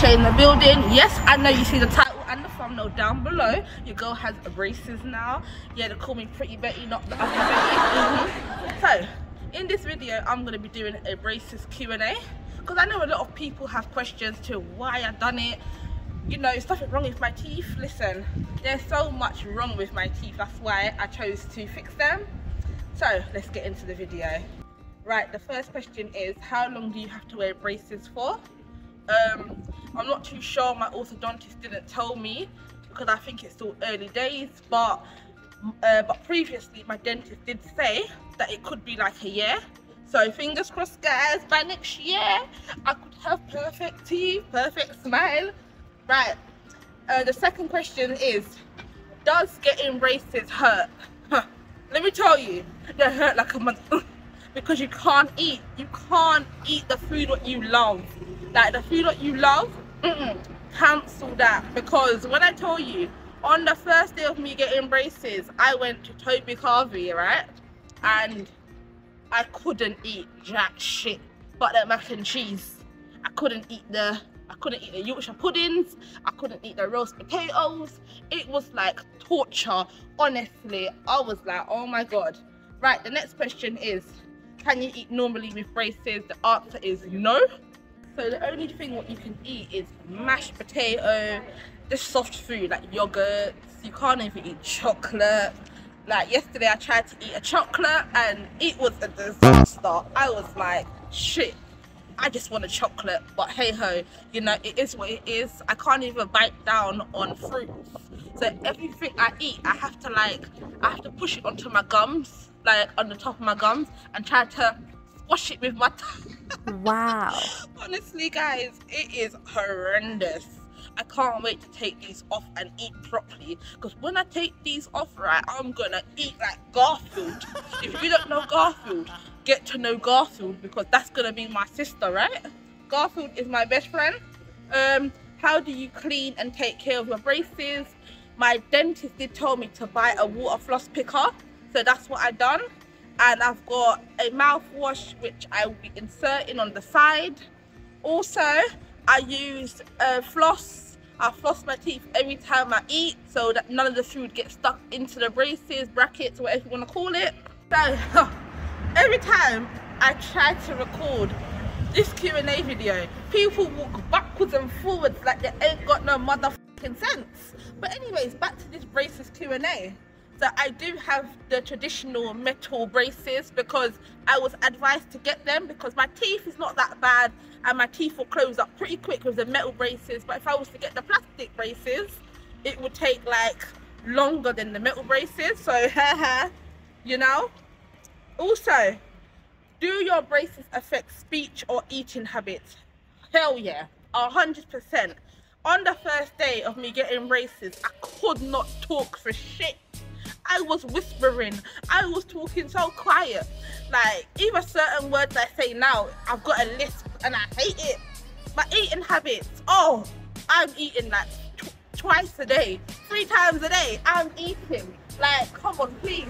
Shay in the building. Yes, I know you see the title and the thumbnail down below. Your girl has braces now. Yeah, they call me Pretty Betty, not the other Betty. So, in this video, I'm going to be doing a braces Q&A. Because I know a lot of people have questions to why I done it. You know, something wrong with my teeth. Listen, there's so much wrong with my teeth. That's why I chose to fix them. So, let's get into the video. Right, the first question is, how long do you have to wear braces for? Um, I'm not too sure, my orthodontist didn't tell me because I think it's still early days, but uh, but previously my dentist did say that it could be like a year. So fingers crossed guys, by next year I could have perfect teeth, perfect smile. Right, uh, the second question is, does getting braces hurt? Let me tell you, they hurt like a month because you can't eat. You can't eat the food what you love like the food that you love mm -mm, cancel that. Because when I told you on the first day of me getting braces I went to Toby Carvery right? And I couldn't eat jack shit but the mac and cheese. I couldn't eat the I couldn't eat the Yorkshire puddings. I couldn't eat the roast potatoes. It was like torture. Honestly I was like oh my god. Right the next question is can you eat normally with braces? The answer is no so the only thing what you can eat is mashed potato, this soft food like yogurts. You can't even eat chocolate. Like yesterday I tried to eat a chocolate and it was a disaster. I was like, shit, I just want a chocolate. But hey ho, you know, it is what it is. I can't even bite down on fruits. So everything I eat, I have to like, I have to push it onto my gums, like on the top of my gums and try to wash it with my tongue. wow. Honestly, guys, it is horrendous. I can't wait to take these off and eat properly because when I take these off right I'm gonna eat like Garfield if you don't know Garfield get to know Garfield because that's gonna be my sister right Garfield is my best friend um how do you clean and take care of your braces my dentist did tell me to buy a water floss picker so that's what I done and I've got a mouthwash which I will be inserting on the side. Also I use a floss. I floss my teeth every time I eat so that none of the food gets stuck into the braces brackets whatever you want to call it. So every time I try to record this Q&A video people walk backwards and forwards like they ain't got no motherfucking sense. But anyways back to this braces Q&A so I do have the traditional metal braces because I was advised to get them because my teeth is not that bad and my teeth will close up pretty quick with the metal braces. But if I was to get the plastic braces, it would take like longer than the metal braces. So you know. Also, do your braces affect speech or eating habits? Hell yeah, a hundred percent. On the first day of me getting braces, I could not talk for shit I was whispering. I was talking so quiet. Like, even certain words I say now, I've got a lisp and I hate it. My eating habits, oh, I'm eating like twice a day, three times a day. I'm eating. Like, come on, please.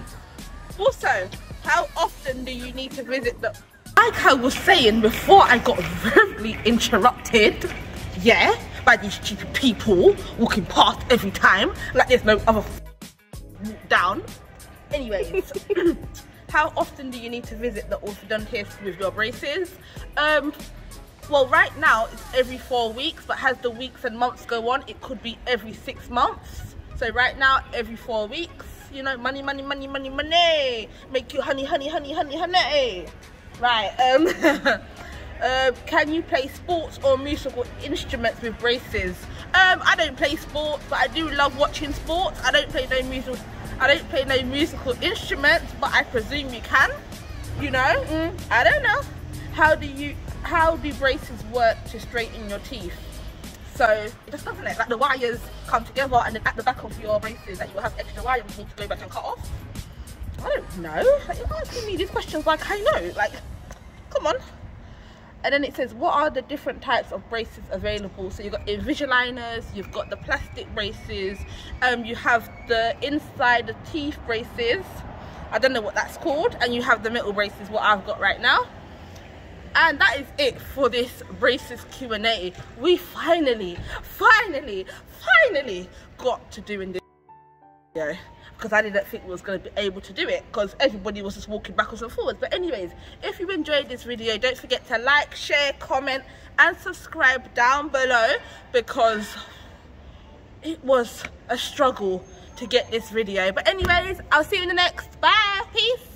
Also, how often do you need to visit the... Like I was saying before I got verbally interrupted, yeah, by these stupid people walking past every time, like there's no other down. Anyways, how often do you need to visit the orthodontist with your braces? Um, well, right now it's every four weeks, but as the weeks and months go on, it could be every six months. So right now, every four weeks, you know, money, money, money, money, money. Make you honey, honey, honey, honey, honey. Right, um, uh, can you play sports or musical instruments with braces? Um, I don't play sports, but I do love watching sports. I don't play no musical I don't play no musical instruments, but I presume you can. You know? Mm, I don't know. How do you how do braces work to straighten your teeth? So just doesn't it? Like the wires come together and then at the back of your braces that like you'll have extra wires you need to go back and cut off. I don't know. Like, you're asking me these questions like I know. Like, come on and then it says what are the different types of braces available? So you've got Invisaligners you've got the plastic braces um you have the inside the teeth braces. I don't know what that's called. And you have the metal braces what I've got right now. And that is it for this braces Q&A. We finally, finally, finally got to doing this video because I didn't think we was going to be able to do it because everybody was just walking backwards and forwards. But anyways, if you enjoyed this video, don't forget to like, share, comment and subscribe down below because it was a struggle to get this video. But anyways, I'll see you in the next. Bye. Peace.